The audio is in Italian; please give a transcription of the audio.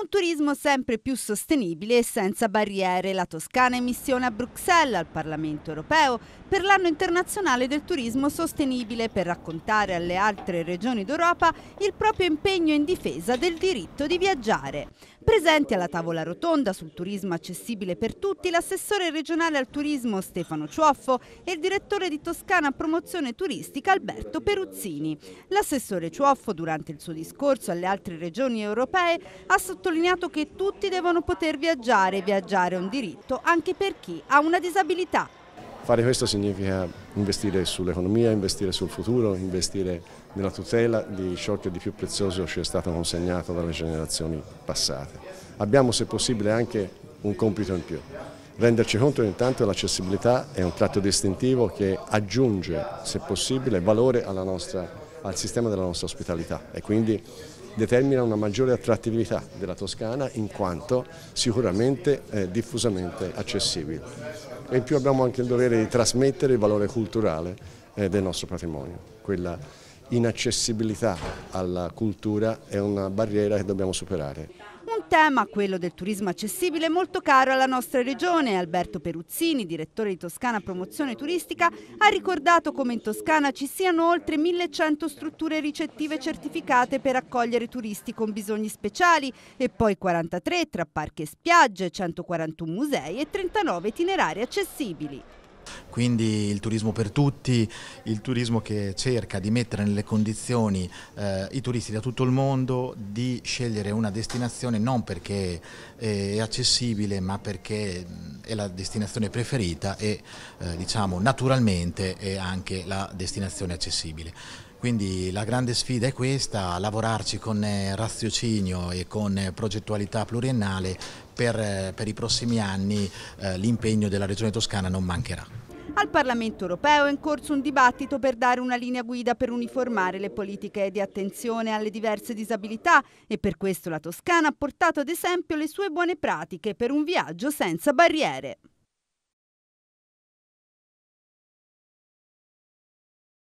Un turismo sempre più sostenibile e senza barriere. La Toscana è missione a Bruxelles, al Parlamento europeo, per l'anno internazionale del turismo sostenibile per raccontare alle altre regioni d'Europa il proprio impegno in difesa del diritto di viaggiare. Presenti alla tavola rotonda sul turismo accessibile per tutti l'assessore regionale al turismo Stefano Ciuoffo e il direttore di Toscana Promozione Turistica Alberto Peruzzini. L'assessore Ciuoffo durante il suo discorso alle altre regioni europee ha sottolineato che tutti devono poter viaggiare e viaggiare è un diritto anche per chi ha una disabilità. Fare questo significa investire sull'economia, investire sul futuro, investire nella tutela di ciò che di più prezioso ci è stato consegnato dalle generazioni passate. Abbiamo se possibile anche un compito in più, renderci conto che intanto l'accessibilità è un tratto distintivo che aggiunge se possibile valore nostra, al sistema della nostra ospitalità e quindi determina una maggiore attrattività della Toscana in quanto sicuramente eh, diffusamente accessibile e in più abbiamo anche il dovere di trasmettere il valore culturale eh, del nostro patrimonio. Quella inaccessibilità alla cultura è una barriera che dobbiamo superare. Tema, quello del turismo accessibile, molto caro alla nostra regione. Alberto Peruzzini, direttore di Toscana Promozione Turistica, ha ricordato come in Toscana ci siano oltre 1100 strutture ricettive certificate per accogliere turisti con bisogni speciali e poi 43 tra parchi e spiagge, 141 musei e 39 itinerari accessibili quindi il turismo per tutti, il turismo che cerca di mettere nelle condizioni eh, i turisti da tutto il mondo di scegliere una destinazione non perché è accessibile ma perché è la destinazione preferita e eh, diciamo naturalmente è anche la destinazione accessibile. Quindi la grande sfida è questa, lavorarci con eh, raziocinio e con progettualità pluriennale per, eh, per i prossimi anni eh, l'impegno della Regione Toscana non mancherà. Al Parlamento europeo è in corso un dibattito per dare una linea guida per uniformare le politiche di attenzione alle diverse disabilità e per questo la Toscana ha portato ad esempio le sue buone pratiche per un viaggio senza barriere.